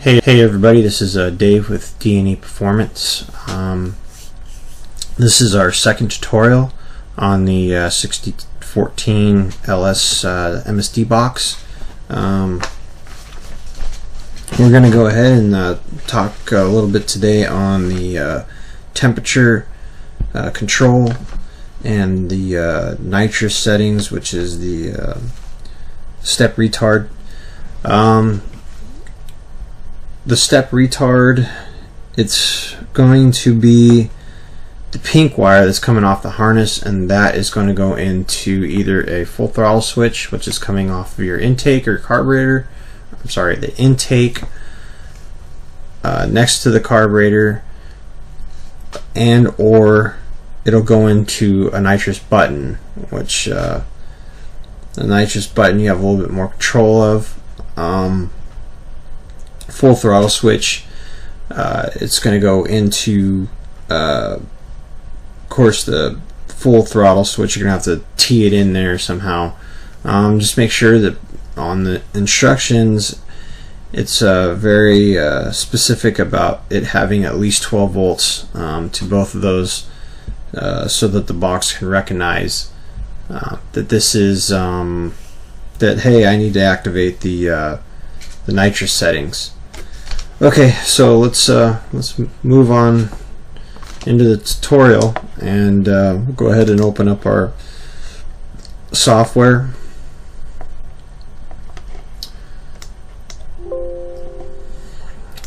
Hey, hey everybody, this is uh, Dave with D&E Performance. Um, this is our second tutorial on the uh, 6014 LS uh, MSD box. Um, we're going to go ahead and uh, talk a little bit today on the uh, temperature uh, control and the nitrous settings, which is the step retard. Um, the step retard it's going to be the pink wire that's coming off the harness and that is going to go into either a full throttle switch which is coming off of your intake or carburetor I'm sorry the intake uh, next to the carburetor and or it'll go into a nitrous button which uh, the nitrous button you have a little bit more control of um, full throttle switch. Uh, it's going to go into, uh, of course, the full throttle switch. You're going to have to tee it in there somehow. Um, just make sure that on the instructions, it's uh, very uh, specific about it having at least 12 volts um, to both of those uh, so that the box can recognize uh, that this is um, that hey I need to activate the the nitrous settings Okay, so let's uh, let's move on into the tutorial and uh, we'll go ahead and open up our software.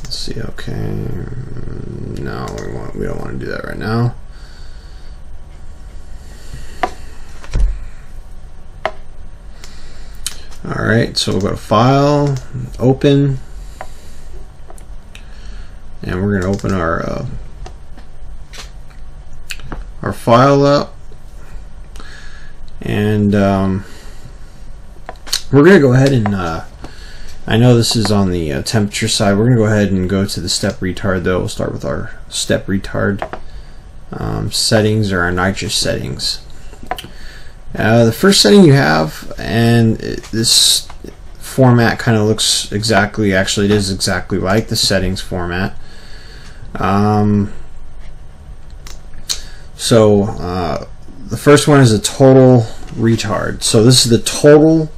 Let's see. Okay, no, we want we don't want to do that right now. All right, so we'll go to File, Open and we're going to open our uh, our file up. And um, we're going to go ahead and uh, I know this is on the uh, temperature side. We're to go ahead and go to the step retard though. We'll start with our step retard um, settings or our nitrous settings. Uh, the first setting you have and it, this format kind of looks exactly actually it is exactly like the settings format um, so uh, the first one is a total retard. So this is the total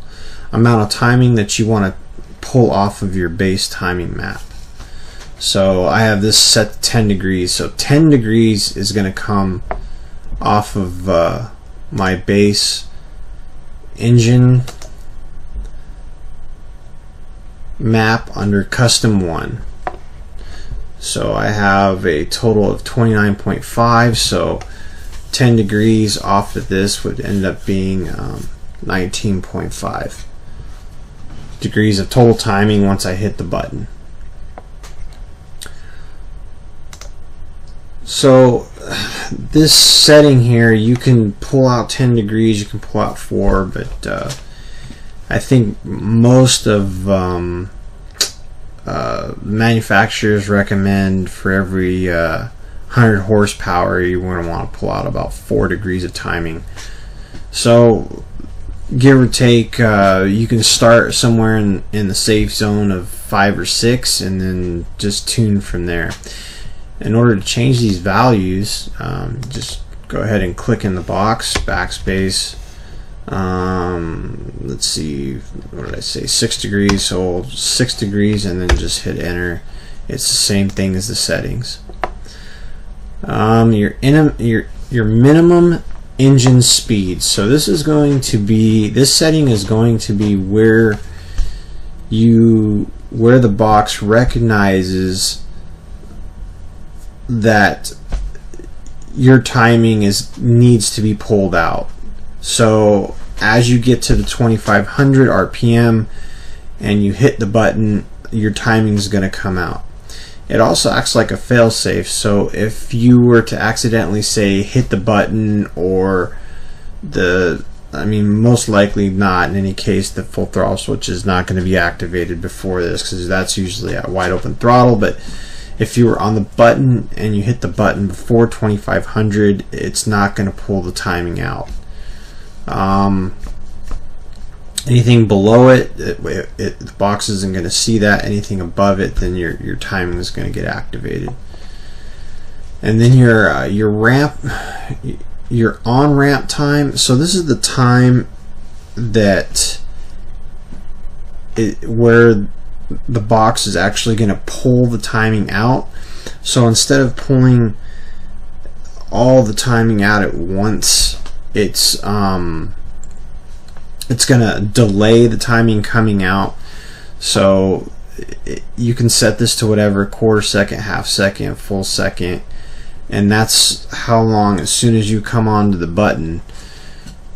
amount of timing that you want to pull off of your base timing map. So I have this set to 10 degrees. So 10 degrees is going to come off of uh, my base engine map under custom 1. So I have a total of 29.5, so 10 degrees off of this would end up being um, 19.5 degrees of total timing once I hit the button. So this setting here, you can pull out 10 degrees, you can pull out 4, but uh, I think most of um, uh, manufacturers recommend for every uh, 100 horsepower you're going to want to pull out about 4 degrees of timing. So give or take, uh, you can start somewhere in, in the safe zone of 5 or 6 and then just tune from there. In order to change these values, um, just go ahead and click in the box, backspace, um, let's see what did I say? Six degrees so six degrees and then just hit enter. It's the same thing as the settings. Um, your in your your minimum engine speed. So this is going to be this setting is going to be where you where the box recognizes that your timing is needs to be pulled out so as you get to the 2500 RPM and you hit the button, your timing is going to come out. It also acts like a failsafe, so if you were to accidentally say hit the button or the I mean, most likely not. In any case, the full throttle switch is not going to be activated before this because that's usually a wide open throttle. But if you were on the button and you hit the button before 2500, it's not going to pull the timing out. Um, anything below it, it, it, the box isn't going to see that. Anything above it, then your your timing is going to get activated. And then your uh, your ramp, your on ramp time. So this is the time that it, where the box is actually going to pull the timing out. So instead of pulling all the timing out at once, it's um, it's going to delay the timing coming out. So it, you can set this to whatever quarter second, half second, full second, and that's how long as soon as you come onto the button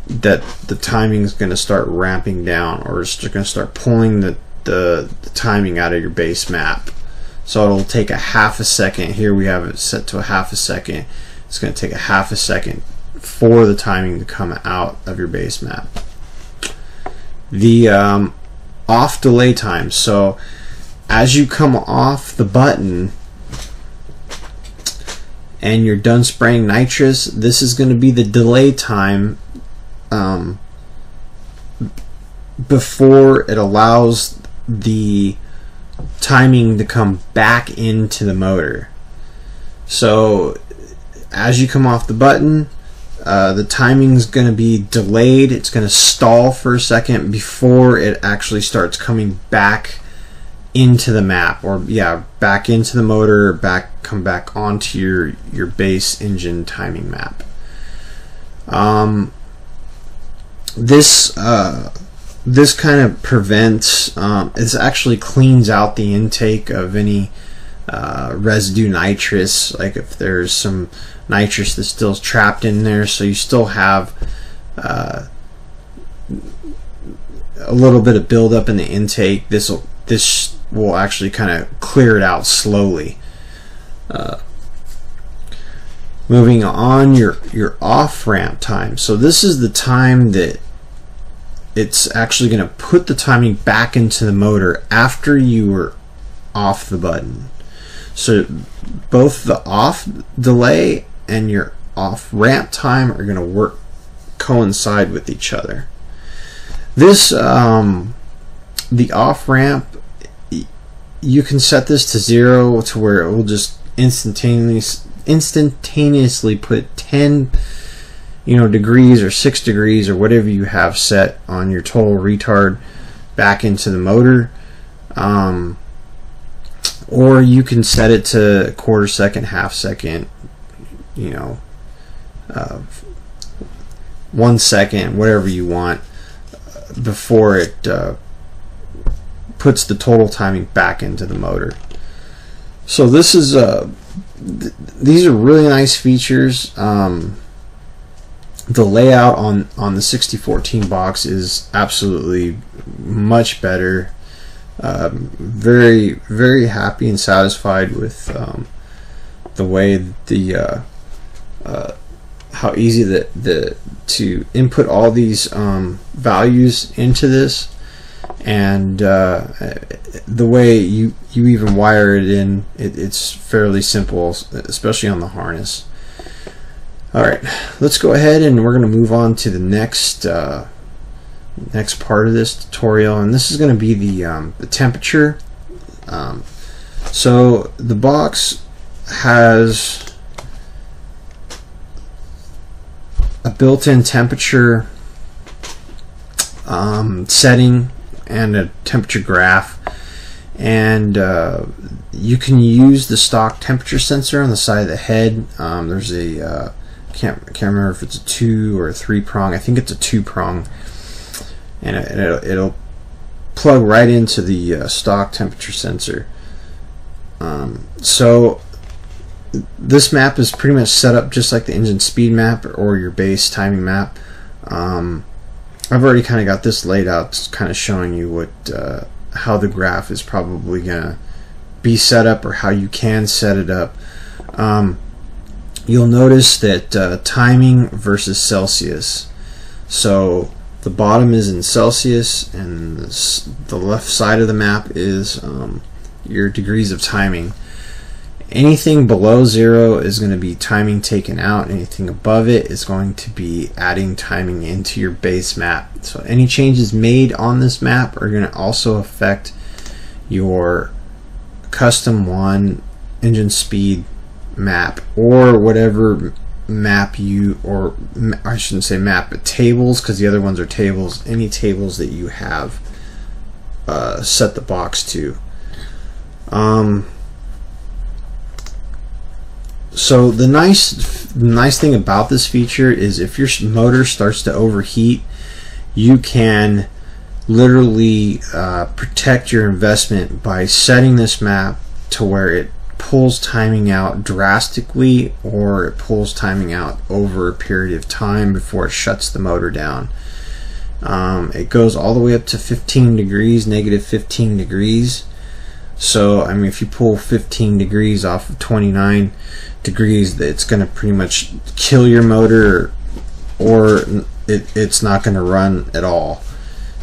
that the timing is going to start ramping down or it's going to start pulling the, the, the timing out of your base map. So it'll take a half a second. Here we have it set to a half a second. It's going to take a half a second for the timing to come out of your base map. The um, off delay time. So as you come off the button and you're done spraying nitrous, this is going to be the delay time um, before it allows the timing to come back into the motor. So as you come off the button, uh, the timing's going to be delayed. It's going to stall for a second before it actually starts coming back into the map, or yeah, back into the motor, back come back onto your your base engine timing map. Um, this uh, this kind of prevents um, it actually cleans out the intake of any uh, residue nitrous like if there's some nitrous that's still trapped in there so you still have uh, a little bit of buildup in the intake. This will this will actually kind of clear it out slowly. Uh, moving on your your off ramp time. So this is the time that it's actually going to put the timing back into the motor after you were off the button. So both the off delay and your off ramp time are going to work coincide with each other. This um, the off ramp you can set this to zero to where it will just instantaneously instantaneously put 10 you know degrees or six degrees or whatever you have set on your total retard back into the motor um, or you can set it to quarter second half second you know uh, one second whatever you want before it uh, puts the total timing back into the motor so this is uh, th these are really nice features um, the layout on on the 6014 box is absolutely much better. Um, very very happy and satisfied with um, the way the uh, uh, how easy that the to input all these um, values into this and uh, the way you you even wire it in it, it's fairly simple especially on the harness Alright, let's go ahead and we're going to move on to the next uh, next part of this tutorial and this is going to be the, um, the temperature. Um, so the box has a built-in temperature um, setting and a temperature graph and uh, you can use the stock temperature sensor on the side of the head. Um, there's a uh, can't can't remember if it's a two or a three prong. I think it's a two prong, and it, will it'll plug right into the uh, stock temperature sensor. Um, so this map is pretty much set up just like the engine speed map or your base timing map. Um, I've already kind of got this laid out, kind of showing you what uh, how the graph is probably gonna be set up or how you can set it up. Um, you'll notice that uh, timing versus Celsius. So the bottom is in Celsius and the left side of the map is um, your degrees of timing. Anything below zero is going to be timing taken out. Anything above it is going to be adding timing into your base map. So any changes made on this map are going to also affect your custom one engine speed map or whatever map you or I shouldn't say map but tables because the other ones are tables any tables that you have uh, set the box to um, so the nice nice thing about this feature is if your motor starts to overheat you can literally uh, protect your investment by setting this map to where it pulls timing out drastically or it pulls timing out over a period of time before it shuts the motor down. Um, it goes all the way up to 15 degrees, negative 15 degrees. So, I mean, if you pull 15 degrees off of 29 degrees, it's going to pretty much kill your motor or it, it's not going to run at all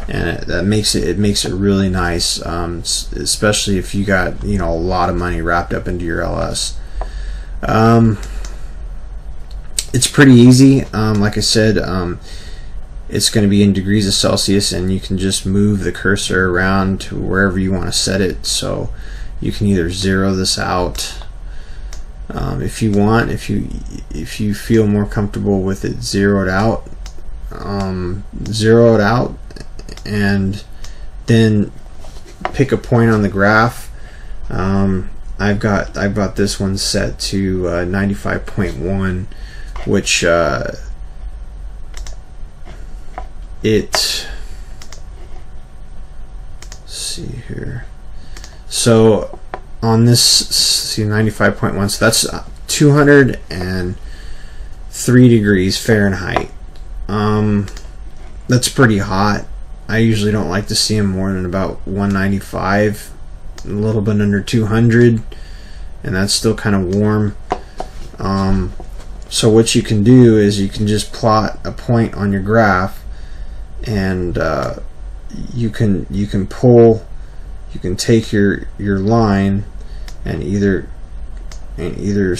and it, that makes it it makes it really nice, um, especially if you got you know a lot of money wrapped up into your LS. Um, it's pretty easy. Um, like I said, um, it's going to be in degrees of Celsius, and you can just move the cursor around to wherever you want to set it. So you can either zero this out um, if you want. If you if you feel more comfortable with it zeroed out, um, zero it out and then pick a point on the graph. Um, I've got I've got this one set to uh, 95.1, which uh, it see here. So on this see 95.1, so that's 203 degrees Fahrenheit. Um, that's pretty hot. I usually don't like to see them more than about 195, a little bit under 200, and that's still kind of warm. Um, so what you can do is you can just plot a point on your graph, and uh, you can you can pull, you can take your your line, and either and either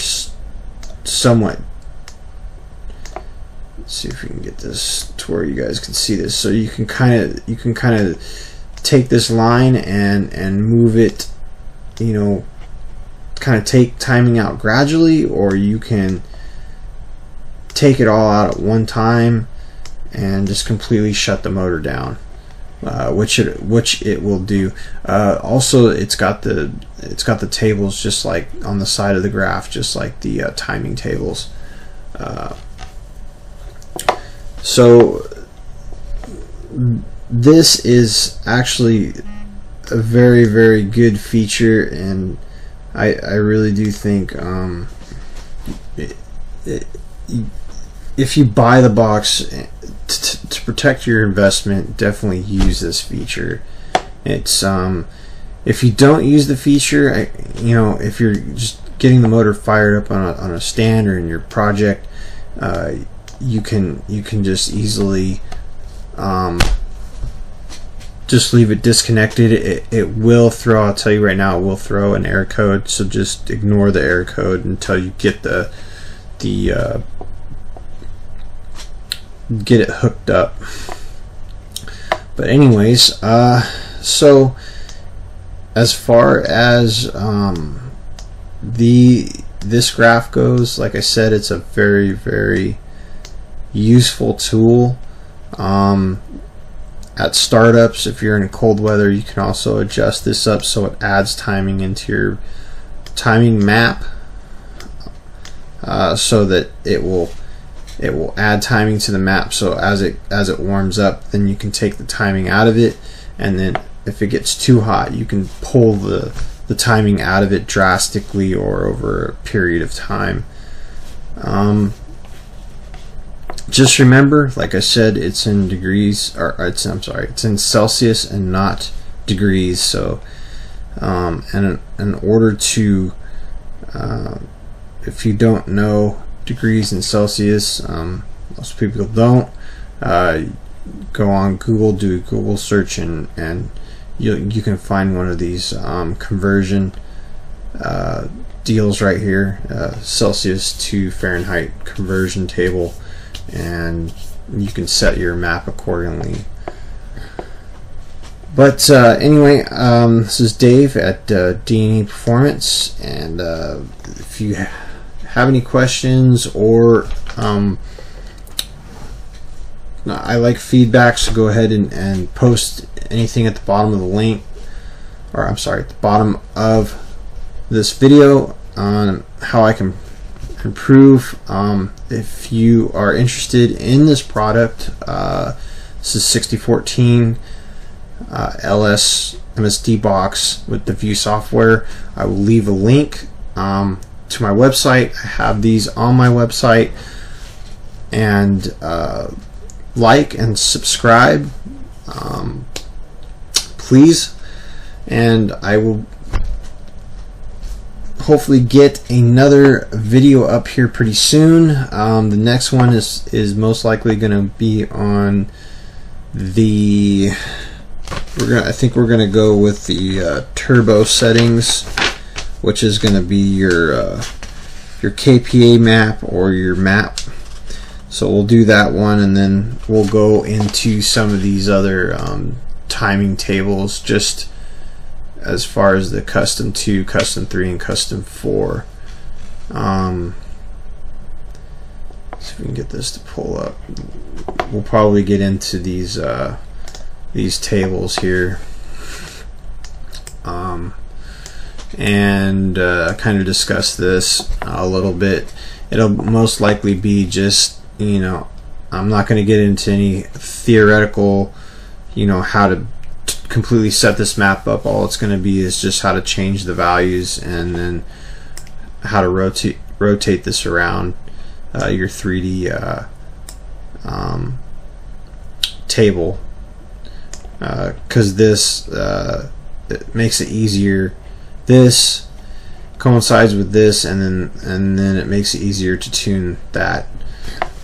somewhat Let's see if we can get this to where you guys can see this. So you can kind of you can kind of take this line and and move it, you know, kind of take timing out gradually, or you can take it all out at one time and just completely shut the motor down. Uh, which it which it will do. Uh, also, it's got the it's got the tables just like on the side of the graph, just like the uh, timing tables. Uh, so this is actually a very very good feature and I, I really do think um, it, it, if you buy the box to, to protect your investment definitely use this feature. It's um, if you don't use the feature I, you know if you're just getting the motor fired up on a, on a stand or in your project uh, you can you can just easily um, just leave it disconnected. It, it will throw I'll tell you right now it will throw an error code. So just ignore the error code until you get the the uh, get it hooked up but anyways uh, so as far as um, the this graph goes like I said it's a very very useful tool. Um, at startups, if you're in a cold weather, you can also adjust this up so it adds timing into your timing map uh, so that it will it will add timing to the map so as it as it warms up then you can take the timing out of it and then if it gets too hot you can pull the the timing out of it drastically or over a period of time um, just remember, like I said, it's in degrees, or it's I'm sorry, it's in Celsius and not degrees. So, um, and in, order to, uh, if you don't know degrees in Celsius, um, most people don't. Uh, go on Google, do a Google search, and and you you can find one of these um, conversion uh, deals right here uh, Celsius to Fahrenheit conversion table. And you can set your map accordingly. But uh, anyway um, this is Dave at uh, D&E Performance. And uh, if you have any questions or um, I like feedback so go ahead and, and post anything at the bottom of the link or I'm sorry at the bottom of this video on how I can improve. Um, if you are interested in this product, uh, this is 6014 uh, LS MSD box with the View software. I will leave a link um, to my website. I have these on my website. And uh, like and subscribe, um, please. And I will hopefully get another video up here pretty soon. Um, the next one is is most likely going to be on the. We're gonna. I think we're gonna go with the uh, turbo settings, which is going to be your uh, your KPA map or your map. So we'll do that one, and then we'll go into some of these other um, timing tables just as far as the custom 2, custom 3, and custom 4. Um, see if we can get this to pull up. We'll probably get into these uh, these tables here. Um, and uh, kind of discuss this a little bit. It'll most likely be just, you know, I'm not going to get into any theoretical, you know, how to completely set this map up all it's going to be is just how to change the values and then how to rotate rotate this around uh, your 3D uh, um, table because uh, this uh, makes it easier this coincides with this and then and then it makes it easier to tune that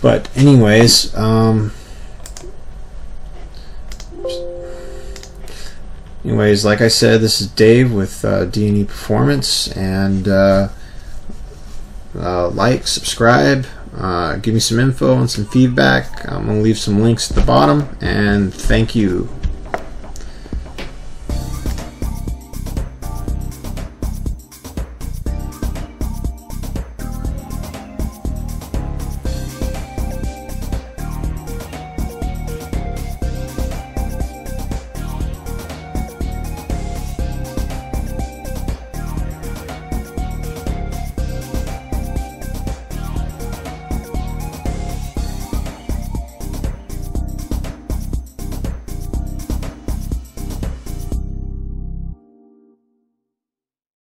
but anyways um, anyways, like I said, this is Dave with uh, D&E Performance, and uh, uh, like, subscribe, uh, give me some info and some feedback. I'm to leave some links at the bottom, and thank you.